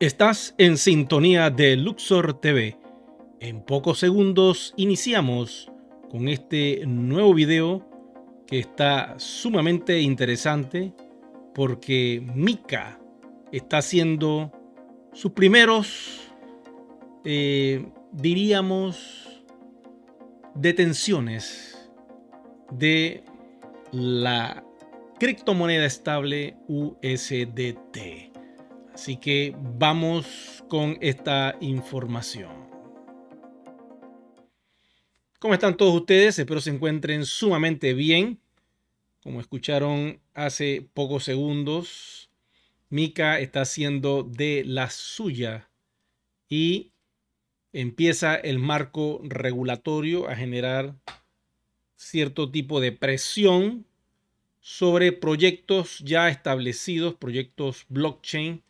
Estás en sintonía de Luxor TV. En pocos segundos iniciamos con este nuevo video que está sumamente interesante porque Mika está haciendo sus primeros, eh, diríamos, detenciones de la criptomoneda estable USDT. Así que vamos con esta información. ¿Cómo están todos ustedes? Espero se encuentren sumamente bien. Como escucharon hace pocos segundos, Mika está haciendo de la suya y empieza el marco regulatorio a generar cierto tipo de presión sobre proyectos ya establecidos, proyectos blockchain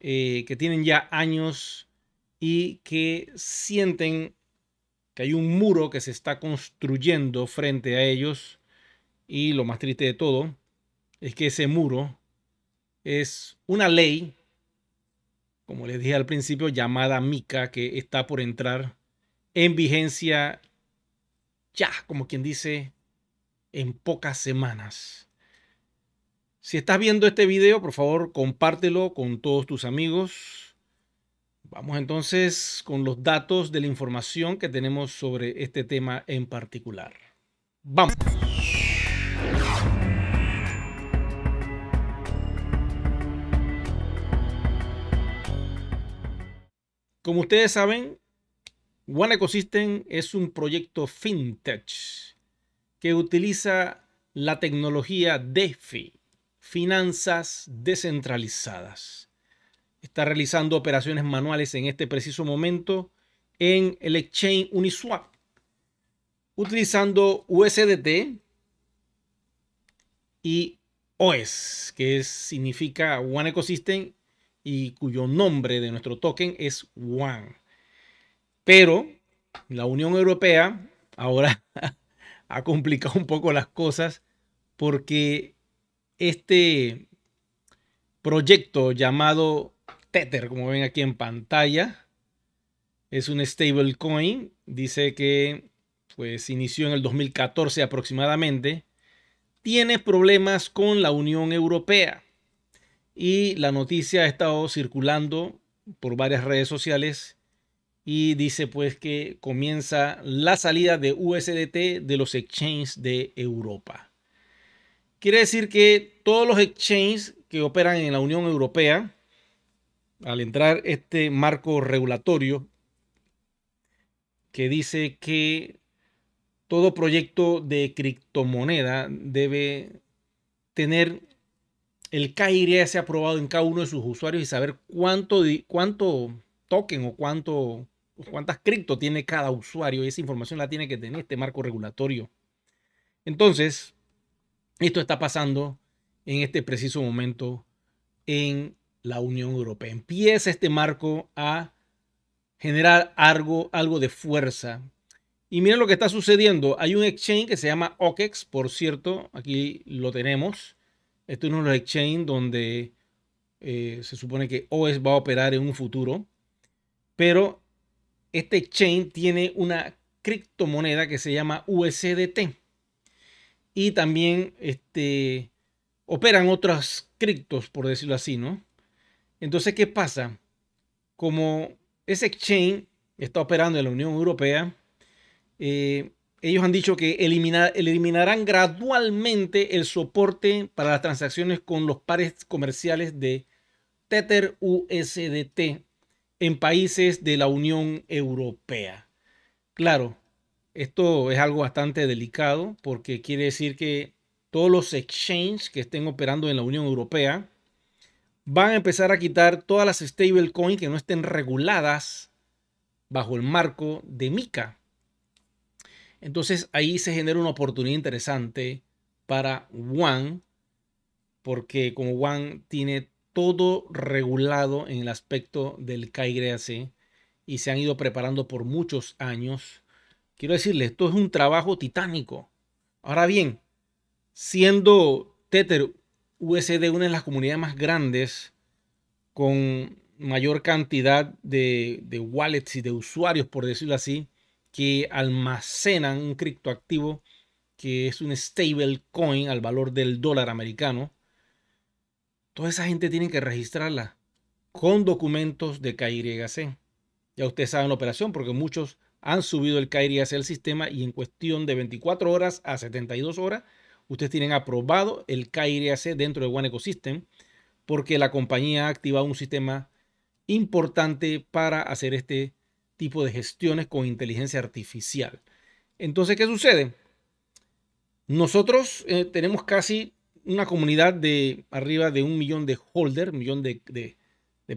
eh, que tienen ya años y que sienten que hay un muro que se está construyendo frente a ellos. Y lo más triste de todo es que ese muro es una ley, como les dije al principio, llamada MICA, que está por entrar en vigencia ya, como quien dice, en pocas semanas. Si estás viendo este video, por favor, compártelo con todos tus amigos. Vamos entonces con los datos de la información que tenemos sobre este tema en particular. Vamos. Como ustedes saben, One Ecosystem es un proyecto fintech que utiliza la tecnología DeFi finanzas descentralizadas. Está realizando operaciones manuales en este preciso momento en el exchange Uniswap, utilizando USDT y OS, que significa One Ecosystem y cuyo nombre de nuestro token es One. Pero la Unión Europea ahora ha complicado un poco las cosas porque este proyecto llamado Tether, como ven aquí en pantalla, es un stablecoin. Dice que pues inició en el 2014 aproximadamente. Tiene problemas con la Unión Europea. Y la noticia ha estado circulando por varias redes sociales y dice pues que comienza la salida de USDT de los exchanges de Europa. Quiere decir que todos los exchanges que operan en la Unión Europea, al entrar este marco regulatorio que dice que todo proyecto de criptomoneda debe tener el KIRS aprobado en cada uno de sus usuarios y saber cuánto, cuánto token o cuánto, cuántas cripto tiene cada usuario. Esa información la tiene que tener este marco regulatorio. Entonces, esto está pasando en este preciso momento en la Unión Europea. Empieza este marco a generar algo, algo de fuerza. Y miren lo que está sucediendo. Hay un exchange que se llama OKEX, por cierto, aquí lo tenemos. Este es uno de los exchanges donde eh, se supone que OS va a operar en un futuro. Pero este exchange tiene una criptomoneda que se llama USDT y también este, operan otras criptos, por decirlo así, ¿no? Entonces, ¿qué pasa? Como ese exchange está operando en la Unión Europea, eh, ellos han dicho que eliminarán gradualmente el soporte para las transacciones con los pares comerciales de Tether USDT en países de la Unión Europea. Claro, esto es algo bastante delicado porque quiere decir que todos los exchanges que estén operando en la Unión Europea van a empezar a quitar todas las stablecoins que no estén reguladas bajo el marco de MICA. Entonces ahí se genera una oportunidad interesante para One, porque como One tiene todo regulado en el aspecto del KYC y se han ido preparando por muchos años, Quiero decirle, esto es un trabajo titánico. Ahora bien, siendo Tether USD una de las comunidades más grandes, con mayor cantidad de, de, wallets y de usuarios, por decirlo así, que almacenan un criptoactivo que es un stable coin al valor del dólar americano. Toda esa gente tiene que registrarla con documentos de KYC. Ya ustedes saben la operación porque muchos han subido el KYC al sistema y en cuestión de 24 horas a 72 horas, ustedes tienen aprobado el KYC dentro de One Ecosystem porque la compañía ha activado un sistema importante para hacer este tipo de gestiones con inteligencia artificial. Entonces, ¿qué sucede? Nosotros eh, tenemos casi una comunidad de arriba de un millón de holders, millón de,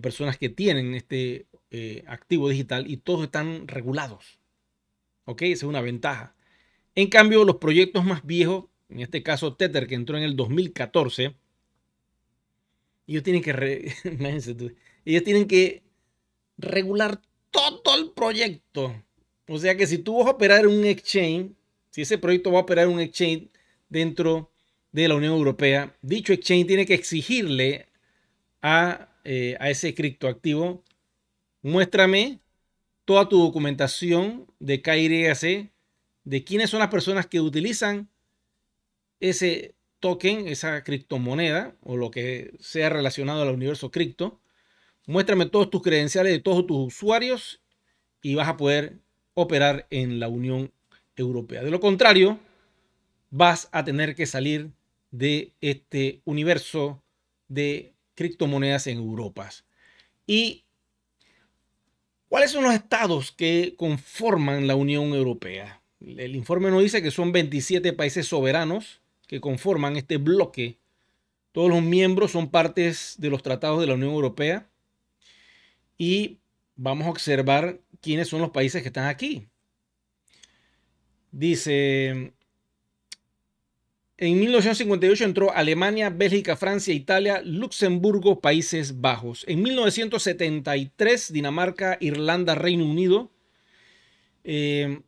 personas que tienen este eh, activo digital y todos están regulados. ¿Ok? Esa es una ventaja. En cambio, los proyectos más viejos, en este caso Tether, que entró en el 2014, ellos tienen que, ellos tienen que regular todo el proyecto. O sea que si tú vas a operar un exchange, si ese proyecto va a operar un exchange dentro de la Unión Europea, dicho exchange tiene que exigirle a, eh, a ese criptoactivo, muéstrame toda tu documentación de KYC, de quiénes son las personas que utilizan ese token, esa criptomoneda o lo que sea relacionado al universo cripto. Muéstrame todos tus credenciales de todos tus usuarios y vas a poder operar en la Unión Europea. De lo contrario, vas a tener que salir de este universo de criptomonedas en Europa. ¿Y cuáles son los estados que conforman la Unión Europea? El informe nos dice que son 27 países soberanos que conforman este bloque. Todos los miembros son partes de los tratados de la Unión Europea y vamos a observar quiénes son los países que están aquí. Dice, en 1958 entró Alemania, Bélgica, Francia, Italia, Luxemburgo, Países Bajos. En 1973 Dinamarca, Irlanda, Reino Unido. Eh,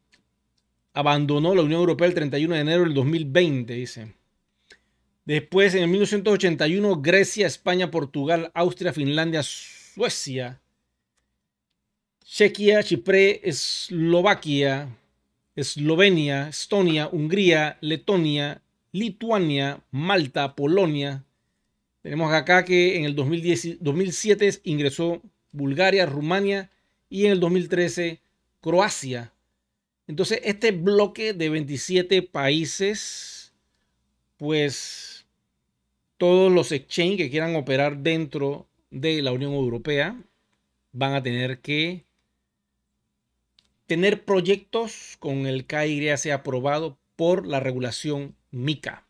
abandonó la Unión Europea el 31 de enero del 2020, dice. Después, en 1981, Grecia, España, Portugal, Austria, Finlandia, Suecia, Chequia, Chipre, Eslovaquia, Eslovenia, Estonia, Hungría, Letonia, Lituania, Malta, Polonia. Tenemos acá que en el 2007 ingresó Bulgaria, Rumania y en el 2013 Croacia. Entonces, este bloque de 27 países, pues todos los exchanges que quieran operar dentro de la Unión Europea van a tener que tener proyectos con el KYC aprobado por la regulación MICA.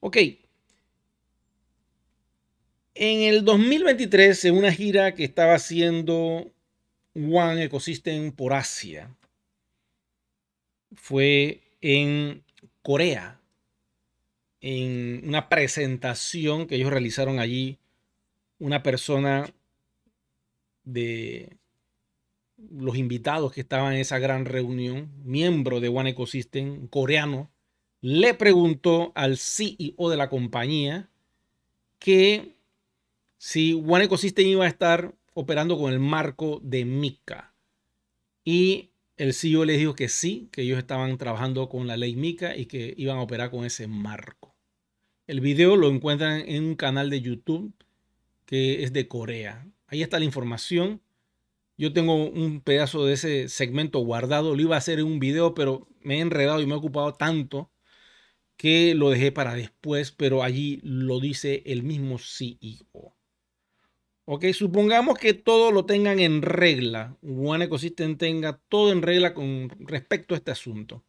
Ok. En el 2023, en una gira que estaba haciendo One Ecosystem por Asia, fue en Corea, en una presentación que ellos realizaron allí, una persona de los invitados que estaban en esa gran reunión, miembro de One Ecosystem, coreano, le preguntó al CEO de la compañía que si One Ecosystem iba a estar operando con el marco de MICA. Y el CEO les dijo que sí, que ellos estaban trabajando con la ley MICA y que iban a operar con ese marco. El video lo encuentran en un canal de YouTube que es de Corea. Ahí está la información. Yo tengo un pedazo de ese segmento guardado. Lo iba a hacer en un video, pero me he enredado y me he ocupado tanto que lo dejé para después, pero allí lo dice el mismo CEO. Ok, supongamos que todo lo tengan en regla. One Ecosystem tenga todo en regla con respecto a este asunto.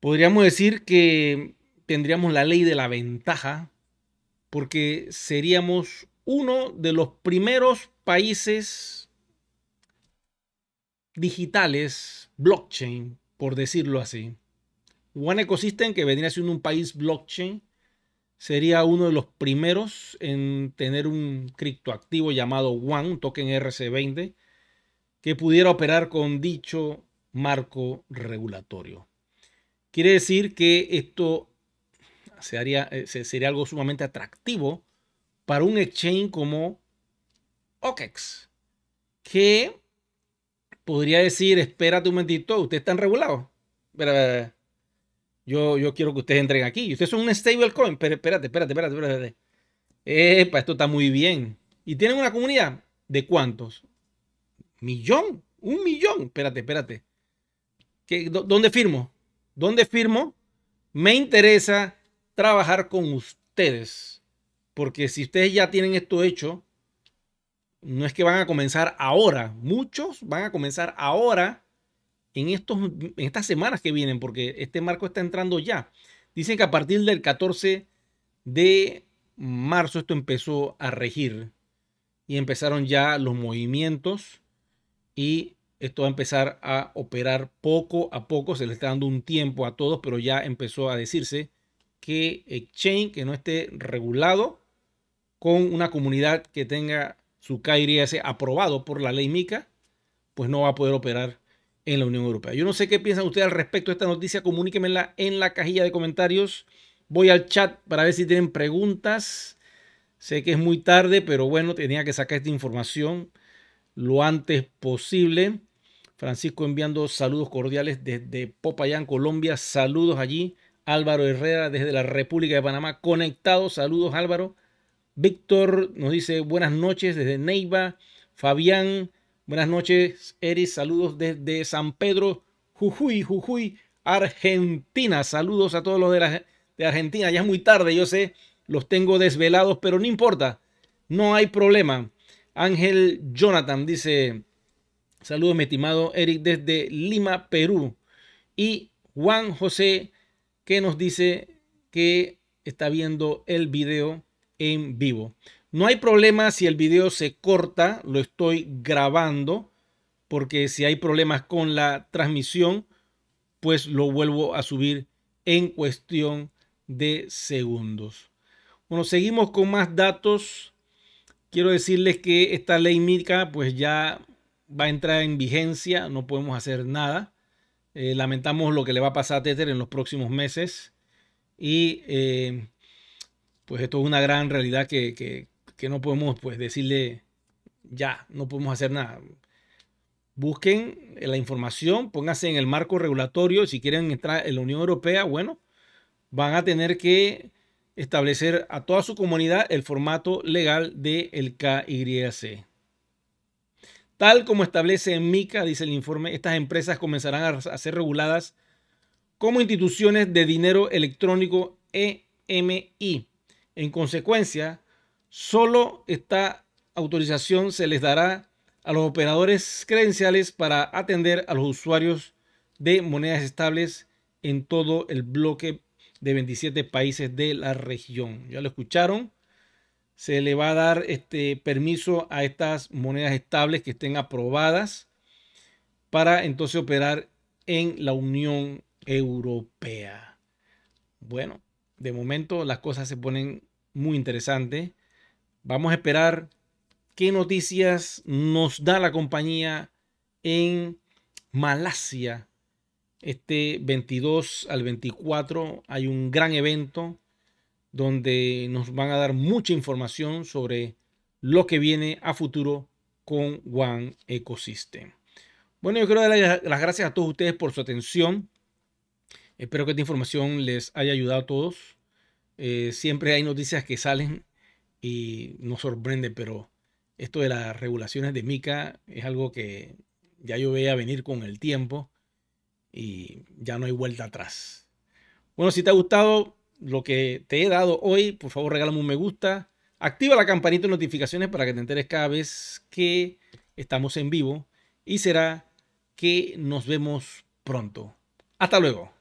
Podríamos decir que tendríamos la ley de la ventaja porque seríamos uno de los primeros países digitales, blockchain, por decirlo así. One Ecosystem, que vendría siendo un país blockchain, sería uno de los primeros en tener un criptoactivo llamado One, un token RC20, que pudiera operar con dicho marco regulatorio. Quiere decir que esto sería, eh, sería algo sumamente atractivo para un exchange como OKEX, que podría decir, espérate un momentito, ustedes están regulados. Yo, yo quiero que ustedes entren aquí. Ustedes son un stablecoin. Pero espérate, espérate, espérate, espérate. Epa, esto está muy bien. ¿Y tienen una comunidad? ¿De cuántos? ¿Millón? ¿Un millón? Espérate, espérate. ¿Dónde firmo? ¿Dónde firmo? Me interesa trabajar con ustedes. Porque si ustedes ya tienen esto hecho, no es que van a comenzar ahora. Muchos van a comenzar ahora en, estos, estas semanas que vienen, porque este marco está entrando ya. Dicen que a partir del 14 de marzo esto empezó a regir y empezaron ya los movimientos y esto va a empezar a operar poco a poco. Se le está dando un tiempo a todos, pero ya empezó a decirse que Exchange que no esté regulado con una comunidad que tenga su KIRS aprobado por la ley MICA, pues no va a poder operar en la Unión Europea. Yo no sé qué piensan ustedes al respecto de esta noticia, comuníquenmela en la cajilla de comentarios. Voy al chat para ver si tienen preguntas. Sé que es muy tarde, pero bueno, tenía que sacar esta información lo antes posible. Francisco enviando saludos cordiales desde Popayán, Colombia. Saludos allí. Álvaro Herrera desde la República de Panamá conectado. Saludos Álvaro. Víctor nos dice buenas noches desde Neiva. Fabián Buenas noches, Eris. Saludos desde San Pedro, Jujuy, Jujuy, Argentina. Saludos a todos los de, de Argentina. Ya es muy tarde, yo sé, los tengo desvelados, pero no importa. No hay problema. Ángel Jonathan dice, saludos mi estimado Eric desde Lima, Perú. Y Juan José que nos dice que está viendo el video en vivo. No hay problema si el video se corta, lo estoy grabando, porque si hay problemas con la transmisión, pues lo vuelvo a subir en cuestión de segundos. Bueno, seguimos con más datos. Quiero decirles que esta ley MICA pues ya va a entrar en vigencia, no podemos hacer nada. Eh, lamentamos lo que le va a pasar a Tether en los próximos meses. Y eh, pues esto es una gran realidad que, que no podemos pues decirle ya, no podemos hacer nada. Busquen la información, pónganse en el marco regulatorio. Si quieren entrar en la Unión Europea, bueno, van a tener que establecer a toda su comunidad el formato legal del KYC. Tal como establece en MICA, dice el informe, estas empresas comenzarán a ser reguladas como instituciones de dinero electrónico EMI. En consecuencia, Solo esta autorización se les dará a los operadores credenciales para atender a los usuarios de monedas estables en todo el bloque de 27 países de la región. Ya lo escucharon. Se le va a dar este permiso a estas monedas estables que estén aprobadas para entonces operar en la Unión Europea. Bueno, de momento las cosas se ponen muy interesantes. Vamos a esperar qué noticias nos da la compañía en Malasia. Este 22 al 24 hay un gran evento donde nos van a dar mucha información sobre lo que viene a futuro con One Ecosystem. Bueno, yo quiero dar las gracias a todos ustedes por su atención. Espero que esta información les haya ayudado a todos. Eh, siempre hay noticias que salen y nos sorprende, pero esto de las regulaciones de MICA es algo que ya yo veía venir con el tiempo y ya no hay vuelta atrás. Bueno, si te ha gustado lo que te he dado hoy, por favor regálame un me gusta, activa la campanita de notificaciones para que te enteres cada vez que estamos en vivo y será que nos vemos pronto. Hasta luego.